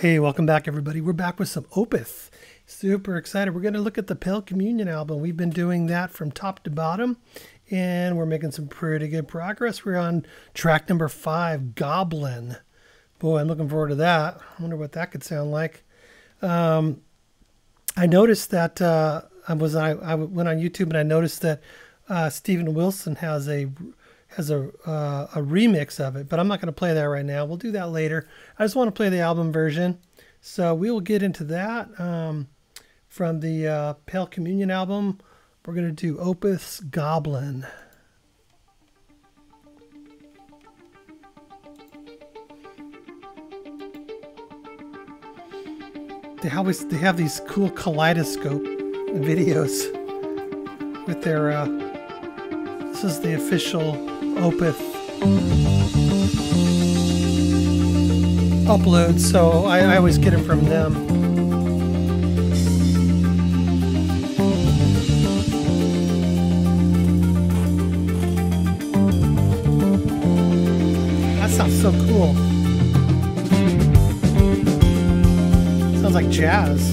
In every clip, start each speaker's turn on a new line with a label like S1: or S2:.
S1: Hey, welcome back, everybody. We're back with some Opeth. Super excited. We're going to look at the Pale Communion album. We've been doing that from top to bottom, and we're making some pretty good progress. We're on track number five, Goblin. Boy, I'm looking forward to that. I wonder what that could sound like. Um, I noticed that uh, I was I, I went on YouTube and I noticed that uh, Steven Wilson has a has a uh, a remix of it, but I'm not going to play that right now. We'll do that later. I just want to play the album version, so we will get into that um, from the uh, Pale Communion album. We're going to do Opeth Goblin. They always they have these cool kaleidoscope videos with their. Uh, this is the official Opeth upload, so I, I always get it from them. That sounds so cool. Sounds like jazz.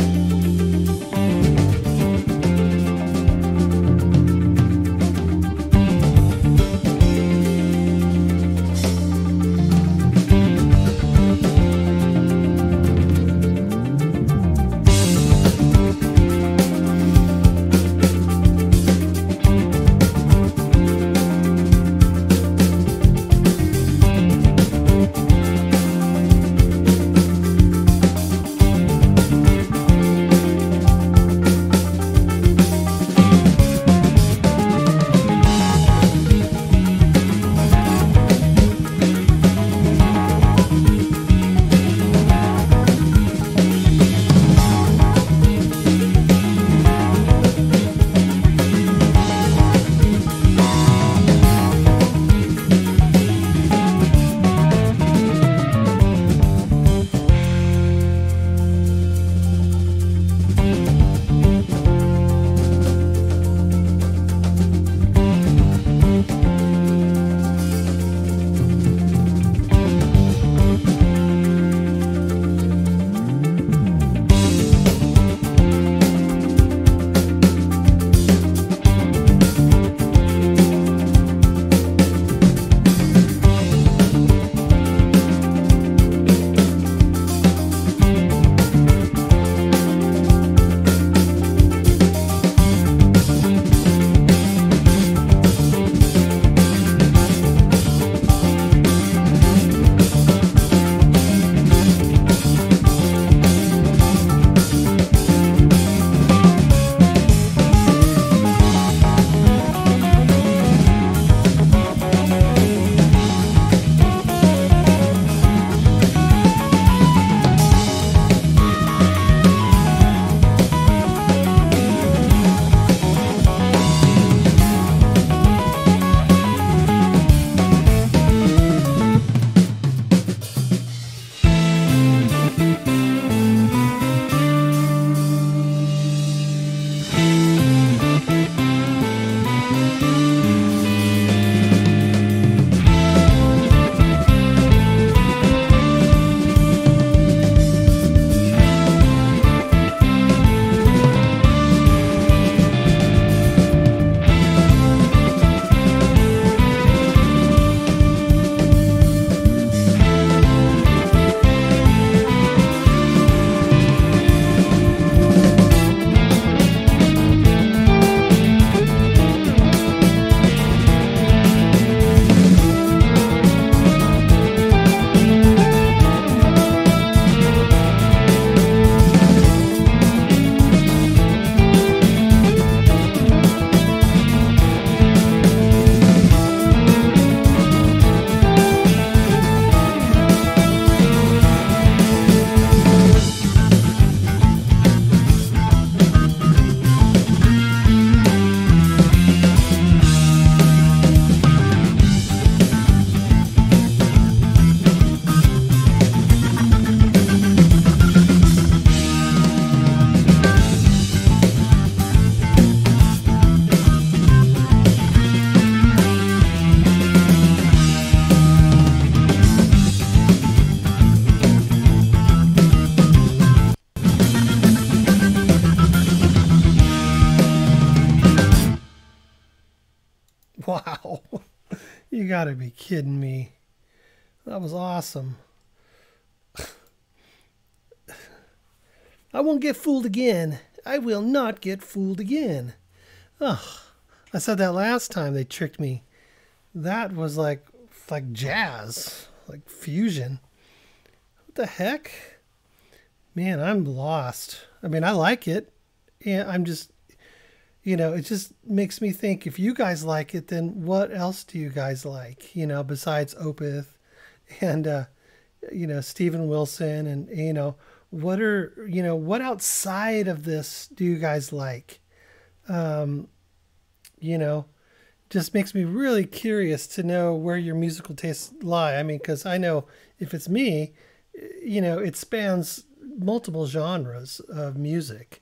S1: Wow. You got to be kidding me. That was awesome. I won't get fooled again. I will not get fooled again. Ugh. I said that last time they tricked me. That was like like jazz, like fusion. What the heck? Man, I'm lost. I mean, I like it. Yeah, I'm just you know, it just makes me think if you guys like it, then what else do you guys like? You know, besides Opeth and uh, you know Steven Wilson and you know what are you know what outside of this do you guys like? Um, you know, just makes me really curious to know where your musical tastes lie. I mean, because I know if it's me, you know, it spans multiple genres of music,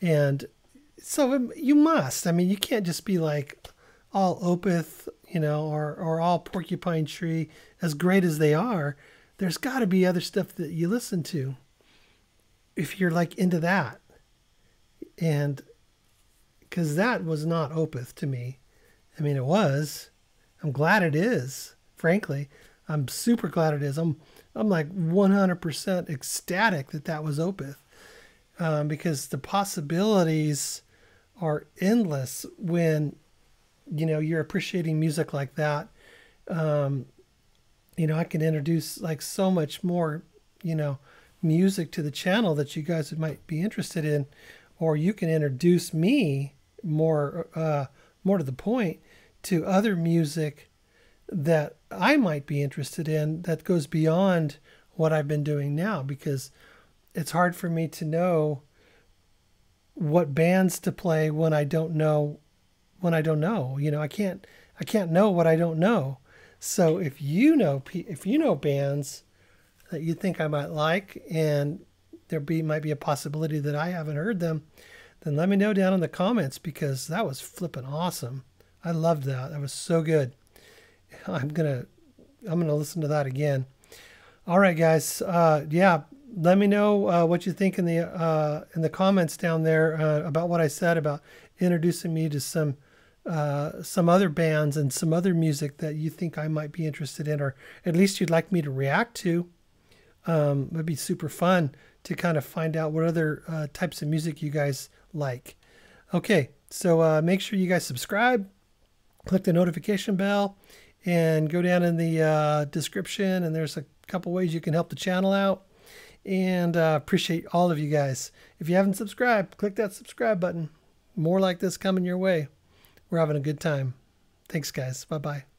S1: and so you must. I mean, you can't just be like all Opeth, you know, or or all Porcupine Tree, as great as they are. There's got to be other stuff that you listen to. If you're like into that, and because that was not Opeth to me. I mean, it was. I'm glad it is. Frankly, I'm super glad it is. I'm I'm like 100% ecstatic that that was Opeth, um, because the possibilities are endless when you know you're appreciating music like that. Um, you know, I can introduce like so much more, you know, music to the channel that you guys might be interested in, or you can introduce me more, uh, more to the point to other music that I might be interested in that goes beyond what I've been doing now because it's hard for me to know what bands to play when I don't know when I don't know. You know, I can't I can't know what I don't know. So if you know if you know bands that you think I might like and there be might be a possibility that I haven't heard them, then let me know down in the comments because that was flipping awesome. I loved that. That was so good. I'm gonna I'm gonna listen to that again. All right, guys. Uh, yeah, let me know uh, what you think in the uh, in the comments down there uh, about what I said about introducing me to some uh, some other bands and some other music that you think I might be interested in, or at least you'd like me to react to. Um, it'd be super fun to kind of find out what other uh, types of music you guys like. Okay, so uh, make sure you guys subscribe, click the notification bell, and go down in the description. And there's a couple ways you can help the channel out and uh, appreciate all of you guys. If you haven't subscribed, click that subscribe button. More like this coming your way. We're having a good time. Thanks, guys. Bye bye.